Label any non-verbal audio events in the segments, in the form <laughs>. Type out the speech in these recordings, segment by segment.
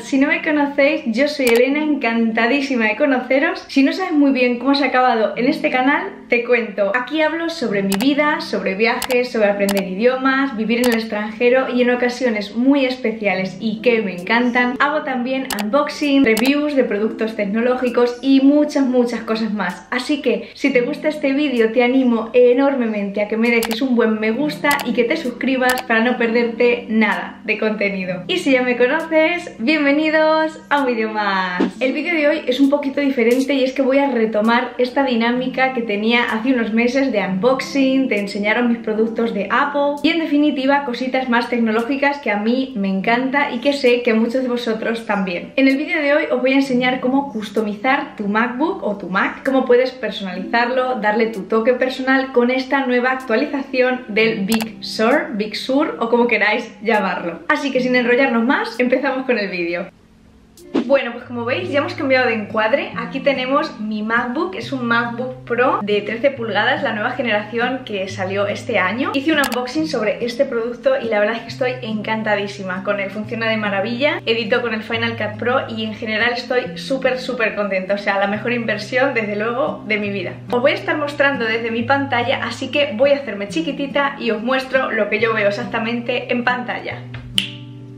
si no me conocéis, yo soy Elena, encantadísima de conoceros. Si no sabes muy bien cómo se ha acabado en este canal, te cuento. Aquí hablo sobre mi vida, sobre viajes, sobre aprender idiomas, vivir en el extranjero y en ocasiones muy especiales y que me encantan. Hago también unboxing, reviews de productos tecnológicos y muchas, muchas cosas más. Así que si te gusta este vídeo, te animo enormemente a que me dejes un buen me gusta y que te suscribas para no perderte nada de contenido. Y si ya me conoces, bienvenidos a un vídeo más. El vídeo de hoy es un poquito diferente y es que voy a retomar esta dinámica que tenía hace unos meses de unboxing, de enseñaros mis productos de Apple y en definitiva cositas más tecnológicas que a mí me encanta y que sé que muchos de vosotros también. En el vídeo de hoy os voy a enseñar cómo customizar tu MacBook o tu Mac, cómo puedes personalizarlo, darle tu toque personal con esta nueva actualización del Big Sur, Big Sur o como queráis llamarlo. Así que sin enrollarnos más, empezamos con el vídeo. Bueno, pues como veis ya hemos cambiado de encuadre. Aquí tenemos mi MacBook, es un MacBook Pro de 13 pulgadas La nueva generación que salió este año. Hice un unboxing sobre este producto y la verdad es que estoy encantadísima Con él. Funciona de maravilla Edito con el Final Cut Pro y en general estoy súper súper contenta. O sea, la mejor inversión desde luego de mi vida. Os voy a estar mostrando desde mi pantalla Así que voy a hacerme chiquitita y os muestro lo que yo veo exactamente en pantalla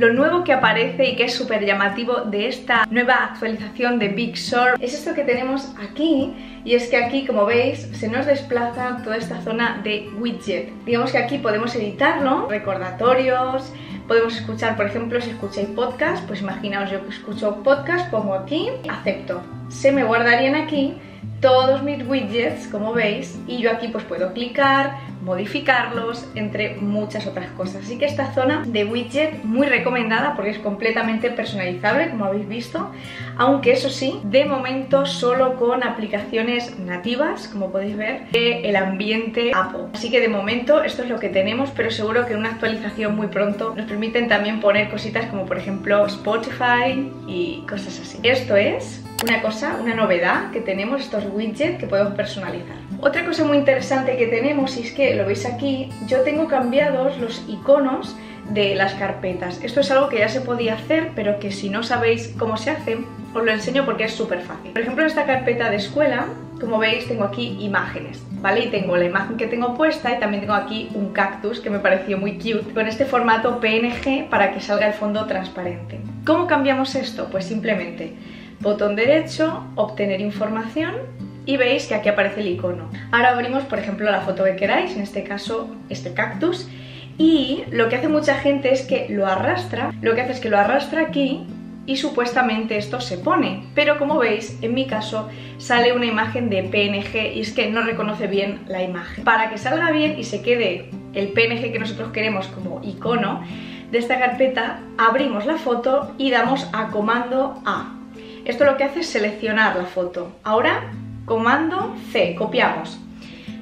lo nuevo que aparece y que es súper llamativo de esta nueva actualización de Big Sur es esto que tenemos aquí y es que aquí, como veis, se nos desplaza toda esta zona de widget. Digamos que aquí podemos editarlo, recordatorios, podemos escuchar, por ejemplo, si escucháis podcast, pues imaginaos yo que escucho podcast, pongo aquí, acepto. Se me guardarían aquí todos mis widgets, como veis, y yo aquí pues puedo clicar, modificarlos, entre muchas otras cosas. Así que esta zona de widget muy recomendada porque es completamente personalizable, como habéis visto, aunque eso sí, de momento solo con aplicaciones nativas, como podéis ver, del ambiente Apple. Así que de momento esto es lo que tenemos, pero seguro que una actualización muy pronto nos permiten también poner cositas como por ejemplo Spotify y cosas así. Esto es una cosa, una novedad que tenemos, estos widgets que podemos personalizar. Otra cosa muy interesante que tenemos, es que lo veis aquí, yo tengo cambiados los iconos de las carpetas. Esto es algo que ya se podía hacer, pero que si no sabéis cómo se hace, os lo enseño porque es súper fácil. Por ejemplo, en esta carpeta de escuela, como veis, tengo aquí imágenes, ¿vale? Y tengo la imagen que tengo puesta y también tengo aquí un cactus que me pareció muy cute, con este formato PNG para que salga el fondo transparente. ¿Cómo cambiamos esto? Pues simplemente botón derecho, obtener información y veis que aquí aparece el icono. Ahora abrimos, por ejemplo, la foto que queráis, en este caso este cactus, y lo que hace mucha gente es que lo arrastra, lo que hace es que lo arrastra aquí y supuestamente esto se pone, pero como veis, en mi caso sale una imagen de PNG y es que no reconoce bien la imagen. Para que salga bien y se quede el PNG que nosotros queremos como icono de esta carpeta, abrimos la foto y damos a comando A. Esto lo que hace es seleccionar la foto. Ahora, comando C, copiamos.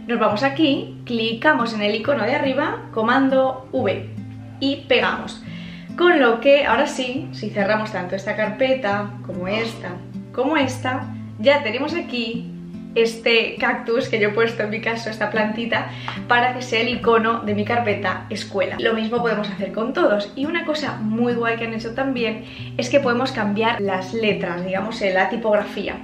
Nos vamos aquí, clicamos en el icono de arriba, comando V y pegamos. Con lo que ahora sí, si cerramos tanto esta carpeta como esta, como esta, ya tenemos aquí este cactus que yo he puesto en mi caso, esta plantita, para que sea el icono de mi carpeta escuela. Lo mismo podemos hacer con todos. Y una cosa muy guay que han hecho también es que podemos cambiar las letras, digamos, la tipografía.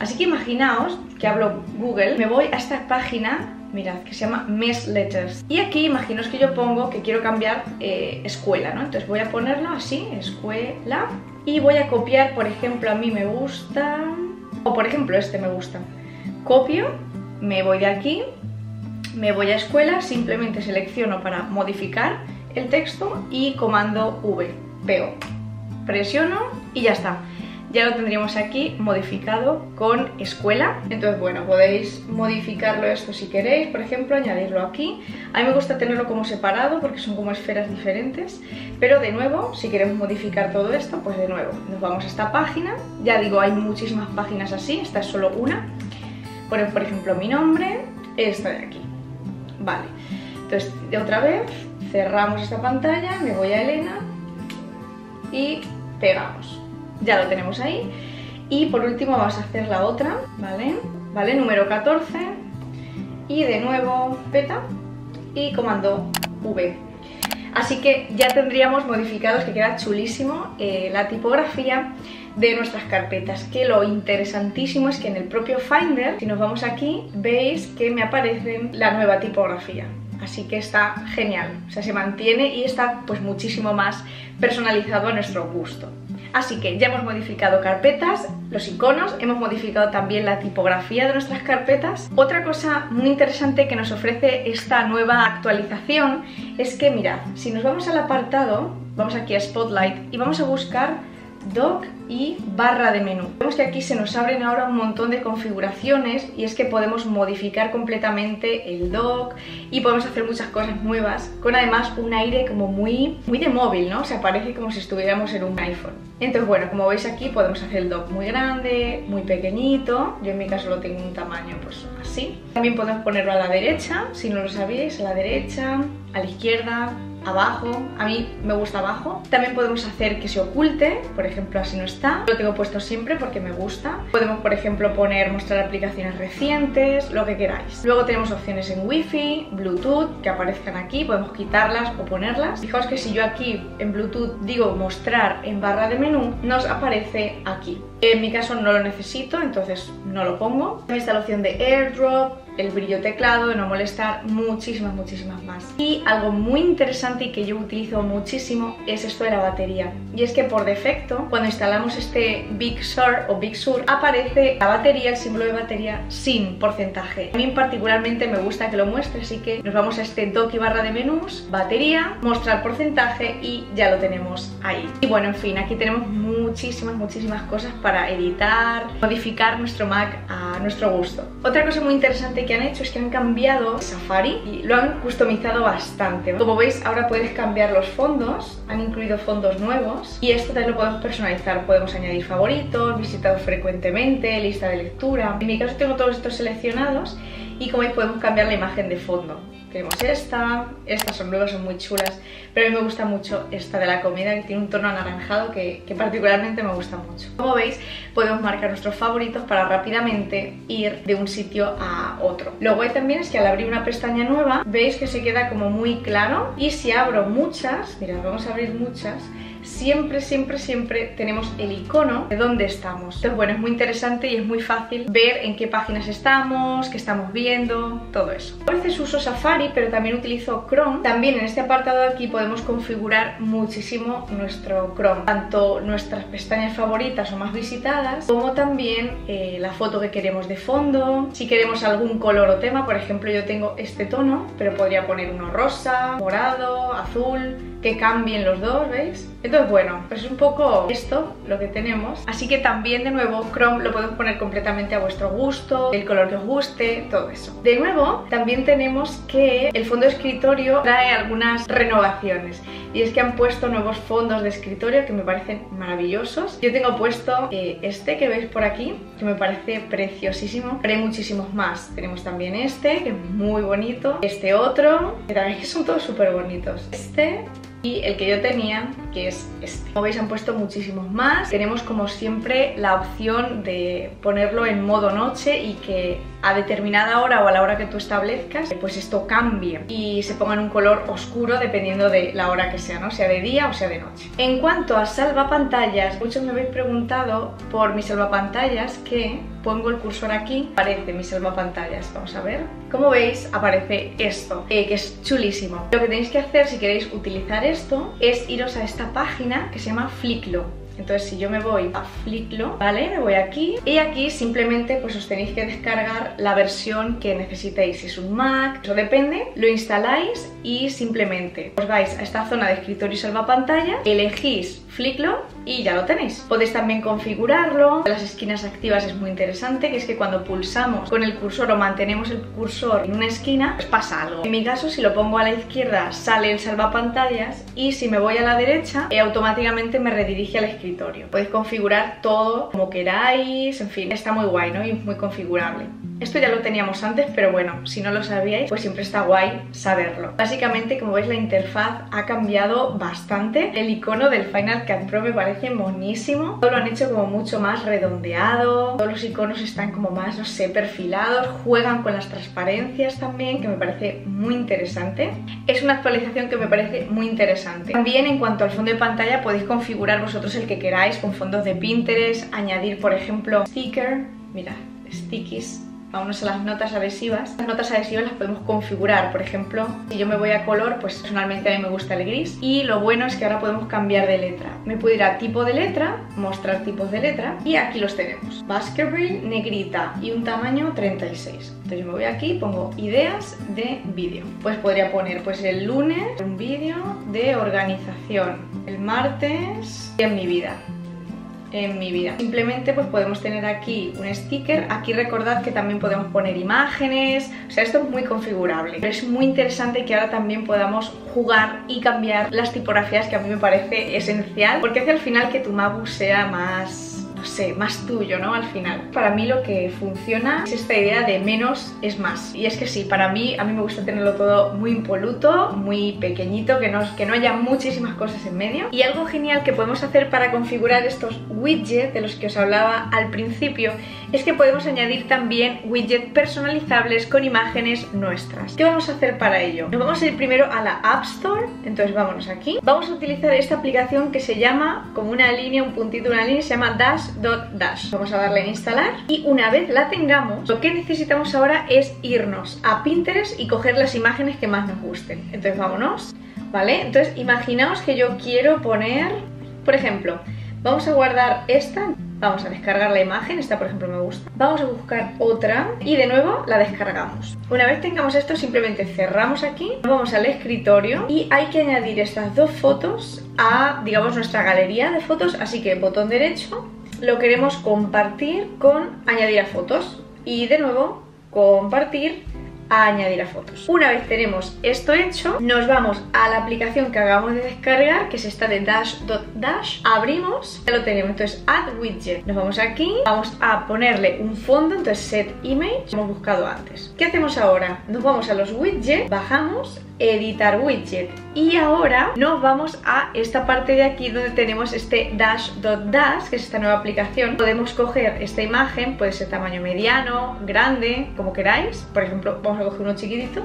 Así que imaginaos que hablo Google, me voy a esta página mirad, que se llama Mess Letters. Y aquí imaginaos que yo pongo que quiero cambiar eh, escuela, ¿no? Entonces voy a ponerlo así, escuela, y voy a copiar, por ejemplo, a mí me gusta, o por ejemplo este me gusta copio, me voy de aquí, me voy a escuela, simplemente selecciono para modificar el texto y comando V, pego, presiono y ya está. Ya lo tendríamos aquí modificado con escuela. Entonces, bueno, podéis modificarlo esto si queréis, por ejemplo, añadirlo aquí. A mí me gusta tenerlo como separado porque son como esferas diferentes. Pero de nuevo, si queremos modificar todo esto, pues de nuevo, nos vamos a esta página. Ya digo, hay muchísimas páginas así, esta es solo una por ejemplo, mi nombre, esta de aquí. Vale, entonces de otra vez cerramos esta pantalla, me voy a Elena y pegamos. Ya lo tenemos ahí. Y por último vamos a hacer la otra, ¿vale? ¿Vale? Número 14. Y de nuevo peta y comando V. Así que ya tendríamos modificados, que queda chulísimo, eh, la tipografía de nuestras carpetas que lo interesantísimo es que en el propio Finder, si nos vamos aquí, veis que me aparece la nueva tipografía así que está genial, o sea, se mantiene y está pues muchísimo más personalizado a nuestro gusto. Así que ya hemos modificado carpetas, los iconos, hemos modificado también la tipografía de nuestras carpetas. Otra cosa muy interesante que nos ofrece esta nueva actualización es que, mirad, si nos vamos al apartado, vamos aquí a Spotlight y vamos a buscar dock y barra de menú. Vemos que aquí se nos abren ahora un montón de configuraciones y es que podemos modificar completamente el dock y podemos hacer muchas cosas nuevas con además un aire como muy, muy de móvil, ¿no? O sea, parece como si estuviéramos en un iPhone. Entonces, bueno, como veis aquí podemos hacer el dock muy grande, muy pequeñito. Yo en mi caso lo tengo un tamaño pues así. También podemos ponerlo a la derecha, si no lo sabéis, a la derecha, a la izquierda, abajo, a mí me gusta abajo. También podemos hacer que se oculte, por ejemplo así no está. Lo tengo puesto siempre porque me gusta. Podemos por ejemplo poner mostrar aplicaciones recientes, lo que queráis. Luego tenemos opciones en Wi-Fi, Bluetooth, que aparezcan aquí, podemos quitarlas o ponerlas. Fijaos que si yo aquí en Bluetooth digo mostrar en barra de menú, nos aparece aquí. En mi caso no lo necesito, entonces no lo pongo. También está la opción de AirDrop, el brillo teclado, de no molestar, muchísimas, muchísimas más. Y algo muy interesante y que yo utilizo muchísimo es esto de la batería. Y es que por defecto, cuando instalamos este Big Sur o Big Sur, aparece la batería, el símbolo de batería, sin porcentaje. A mí particularmente me gusta que lo muestre, así que nos vamos a este dock y barra de menús, batería, mostrar porcentaje y ya lo tenemos ahí. Y bueno, en fin, aquí tenemos muchísimas, muchísimas cosas para editar, modificar nuestro Mac a nuestro gusto. Otra cosa muy interesante que han hecho es que han cambiado Safari y lo han customizado bastante. Como veis, ahora puedes cambiar los fondos, han incluido fondos nuevos y esto también lo podemos personalizar. Podemos añadir favoritos, visitados frecuentemente, lista de lectura. En mi caso tengo todos estos seleccionados y como veis podemos cambiar la imagen de fondo. Tenemos esta, estas son nuevas, son muy chulas, pero a mí me gusta mucho esta de la comida que tiene un tono anaranjado que, particularmente me gusta mucho. Como veis podemos marcar nuestros favoritos para rápidamente ir de un sitio a otro. Lo guay también es que al abrir una pestaña nueva veis que se queda como muy claro y si abro muchas, mirad, vamos a abrir muchas, siempre, siempre, siempre tenemos el icono de dónde estamos. Entonces, bueno, es muy interesante y es muy fácil ver en qué páginas estamos, qué estamos viendo, todo eso. A veces uso Safari, pero también utilizo Chrome. También en este apartado de aquí podemos configurar muchísimo nuestro Chrome. Tanto nuestras pestañas favoritas o más visitadas, como también eh, la foto que queremos de fondo. Si queremos algún color o tema, por ejemplo, yo tengo este tono, pero podría poner uno rosa, morado, azul, que cambien los dos, ¿veis? Entonces, bueno, pues es un poco esto lo que tenemos. Así que también, de nuevo, Chrome lo podemos poner completamente a vuestro gusto, el color que os guste, todo eso. De nuevo, también tenemos que el fondo de escritorio trae algunas renovaciones. Y es que han puesto nuevos fondos de escritorio que me parecen maravillosos. Yo tengo puesto eh, este que veis por aquí, que me parece preciosísimo. Pero hay muchísimos más. Tenemos también este, que es muy bonito. Este otro, que también <laughs> son todos súper bonitos. Este y el que yo tenía, que es este. Como veis han puesto muchísimos más. Tenemos como siempre la opción de ponerlo en modo noche y que a determinada hora o a la hora que tú establezcas, pues esto cambie y se ponga en un color oscuro dependiendo de la hora que sea, ¿no? Sea de día o sea de noche. En cuanto a salvapantallas, muchos me habéis preguntado por mi salvapantallas que pongo el cursor aquí, aparece mi salvapantallas. Vamos a ver. Como veis, aparece esto, eh, que es chulísimo. Lo que tenéis que hacer si queréis utilizar esto es iros a esta página que se llama Flicklo entonces si yo me voy a Flicklo, ¿vale? Me voy aquí y aquí simplemente pues os tenéis que descargar la versión que necesitéis. Si es un Mac, eso depende, lo instaláis y simplemente os vais a esta zona de escritorio y salvapantalla, elegís Flicklo y ya lo tenéis. Podéis también configurarlo. Las esquinas activas es muy interesante, que es que cuando pulsamos con el cursor o mantenemos el cursor en una esquina, pues pasa algo. En mi caso, si lo pongo a la izquierda, sale el salvapantallas y si me voy a la derecha, eh, automáticamente me redirige al escritorio. Podéis configurar todo como queráis, en fin, está muy guay, ¿no? Y muy configurable. Esto ya lo teníamos antes, pero bueno, si no lo sabíais, pues siempre está guay saberlo. Básicamente, como veis, la interfaz ha cambiado bastante. El icono del Final Cut Pro me parece monísimo. Todo lo han hecho como mucho más redondeado. Todos los iconos están como más, no sé, perfilados. Juegan con las transparencias también, que me parece muy interesante. Es una actualización que me parece muy interesante. También en cuanto al fondo de pantalla podéis configurar vosotros el que queráis con fondos de Pinterest, añadir por ejemplo sticker, mira, stickies Vamos a las notas adhesivas. Las notas adhesivas las podemos configurar, por ejemplo, si yo me voy a color, pues personalmente a mí me gusta el gris. Y lo bueno es que ahora podemos cambiar de letra. Me puedo ir a tipo de letra, mostrar tipos de letra, y aquí los tenemos. Baskerville, negrita y un tamaño 36. Entonces me voy aquí, pongo ideas de vídeo. Pues podría poner pues el lunes un vídeo de organización, el martes en mi vida en mi vida. Simplemente pues podemos tener aquí un sticker, aquí recordad que también podemos poner imágenes, o sea, esto es muy configurable. Pero es muy interesante que ahora también podamos jugar y cambiar las tipografías que a mí me parece esencial, porque hace al final que tu Mabu sea más no sé, más tuyo, ¿no? Al final. Para mí lo que funciona es esta idea de menos es más. Y es que sí, para mí, a mí me gusta tenerlo todo muy impoluto, muy pequeñito, que no, que no haya muchísimas cosas en medio. Y algo genial que podemos hacer para configurar estos widgets de los que os hablaba al principio es que podemos añadir también widgets personalizables con imágenes nuestras. ¿Qué vamos a hacer para ello? Nos vamos a ir primero a la App Store, entonces vámonos aquí. Vamos a utilizar esta aplicación que se llama, como una línea, un puntito, una línea, se llama Dash dash. Vamos a darle en instalar y una vez la tengamos, lo que necesitamos ahora es irnos a Pinterest y coger las imágenes que más nos gusten. Entonces vámonos, ¿vale? Entonces imaginaos que yo quiero poner, por ejemplo, vamos a guardar esta Vamos a descargar la imagen, esta por ejemplo me gusta. Vamos a buscar otra y de nuevo la descargamos. Una vez tengamos esto simplemente cerramos aquí, vamos al escritorio y hay que añadir estas dos fotos a digamos nuestra galería de fotos, así que botón derecho lo queremos compartir con añadir a fotos y de nuevo compartir a añadir a fotos. Una vez tenemos esto hecho, nos vamos a la aplicación que acabamos de descargar, que es esta de dash.dash, abrimos, ya lo tenemos, entonces add widget, nos vamos aquí, vamos a ponerle un fondo, entonces set image, hemos buscado antes. ¿Qué hacemos ahora? Nos vamos a los widgets, bajamos, editar widget y ahora nos vamos a esta parte de aquí donde tenemos este dash.dash que es esta nueva aplicación podemos coger esta imagen, puede ser tamaño mediano, grande, como queráis por ejemplo vamos a coger uno chiquitito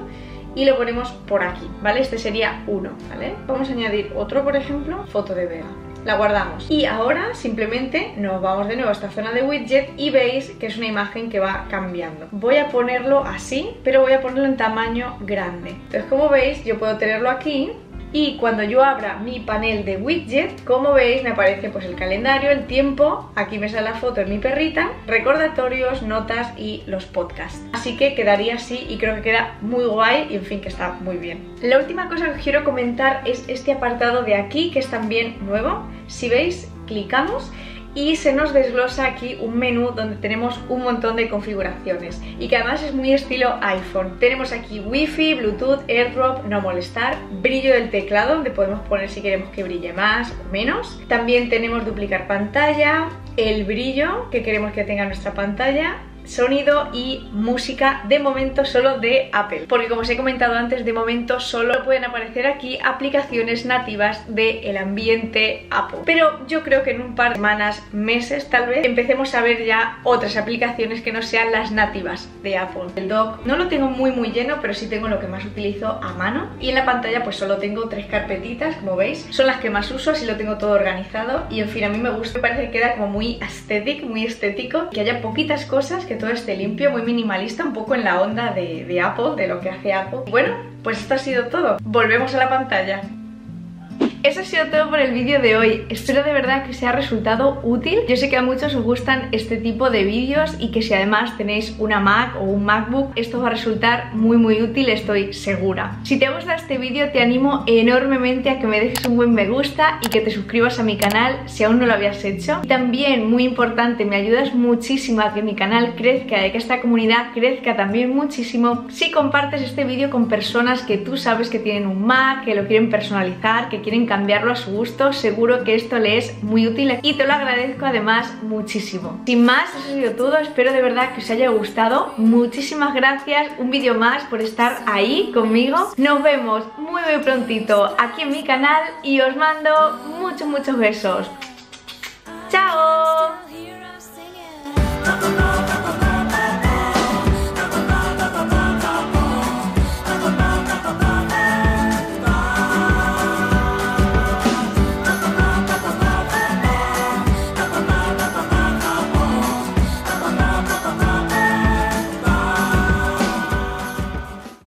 y lo ponemos por aquí, ¿vale? Este sería uno, ¿vale? Vamos a añadir otro, por ejemplo, foto de Vega la guardamos. Y ahora simplemente nos vamos de nuevo a esta zona de widget y veis que es una imagen que va cambiando. Voy a ponerlo así, pero voy a ponerlo en tamaño grande. Entonces como veis yo puedo tenerlo aquí y cuando yo abra mi panel de widget, como veis me aparece pues el calendario, el tiempo, aquí me sale la foto de mi perrita, recordatorios, notas y los podcasts. Así que quedaría así y creo que queda muy guay y en fin que está muy bien. La última cosa que quiero comentar es este apartado de aquí que es también nuevo. Si veis, clicamos y se nos desglosa aquí un menú donde tenemos un montón de configuraciones y que además es muy estilo iPhone. Tenemos aquí Wi-Fi, Bluetooth, AirDrop, no molestar, brillo del teclado donde podemos poner si queremos que brille más o menos. También tenemos duplicar pantalla, el brillo que queremos que tenga nuestra pantalla sonido y música de momento solo de Apple. Porque como os he comentado antes de momento solo pueden aparecer aquí aplicaciones nativas del ambiente Apple. Pero yo creo que en un par de semanas, meses tal vez empecemos a ver ya otras aplicaciones que no sean las nativas de Apple. El dock no lo tengo muy muy lleno pero sí tengo lo que más utilizo a mano. Y en la pantalla pues solo tengo tres carpetitas como veis. Son las que más uso así lo tengo todo organizado. Y en fin a mí me gusta me parece que queda como muy estético muy estético. Que haya poquitas cosas todo esté limpio, muy minimalista, un poco en la onda de, de Apple, de lo que hace Apple. Bueno, pues esto ha sido todo. Volvemos a la pantalla. Eso ha sido todo por el vídeo de hoy. Espero de verdad que os haya resultado útil. Yo sé que a muchos os gustan este tipo de vídeos y que si además tenéis una Mac o un MacBook, esto va a resultar muy muy útil, estoy segura. Si te gusta este vídeo, te animo enormemente a que me dejes un buen me gusta y que te suscribas a mi canal si aún no lo habías hecho. Y también, muy importante, me ayudas muchísimo a que mi canal crezca y que esta comunidad crezca también muchísimo si compartes este vídeo con personas que tú sabes que tienen un Mac, que lo quieren personalizar, que quieren cambiar cambiarlo a su gusto. Seguro que esto le es muy útil y te lo agradezco además muchísimo. Sin más, eso ha sido todo. Espero de verdad que os haya gustado. Muchísimas gracias. Un vídeo más por estar ahí conmigo. Nos vemos muy muy prontito aquí en mi canal y os mando muchos muchos besos. ¡Chao!